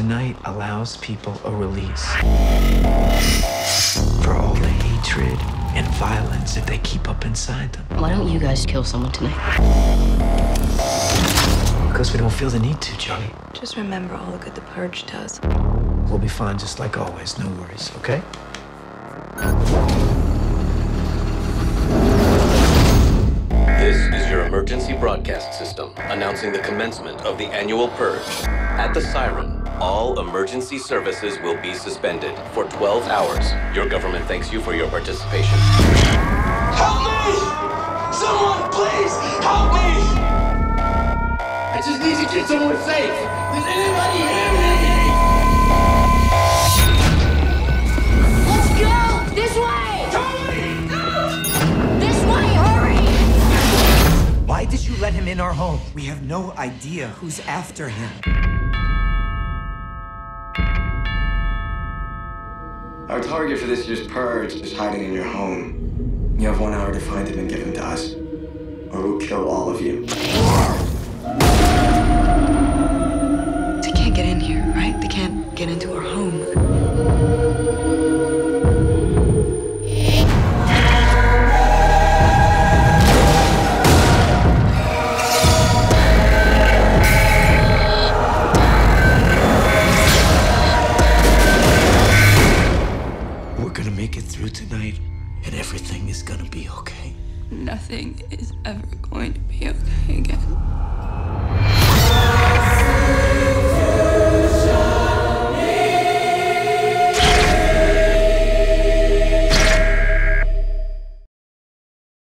allows people a release for all the hatred and violence that they keep up inside them. Why don't you guys kill someone tonight? Because we don't feel the need to, Johnny. Just remember all the good the purge does. We'll be fine just like always. No worries, okay? This is your emergency broadcast system announcing the commencement of the annual purge. At the siren, all emergency services will be suspended for 12 hours. Your government thanks you for your participation. Help me! Someone, please, help me! I just need to get someone safe. Does anybody hear me? Let's go! This way! This way, hurry! Why did you let him in our home? We have no idea who's after him. Our target for this year's purge is hiding in your home. You have one hour to find him and give him to us, or we'll kill all of you. Make it through tonight, and everything is gonna be okay. Nothing is ever going to be okay again.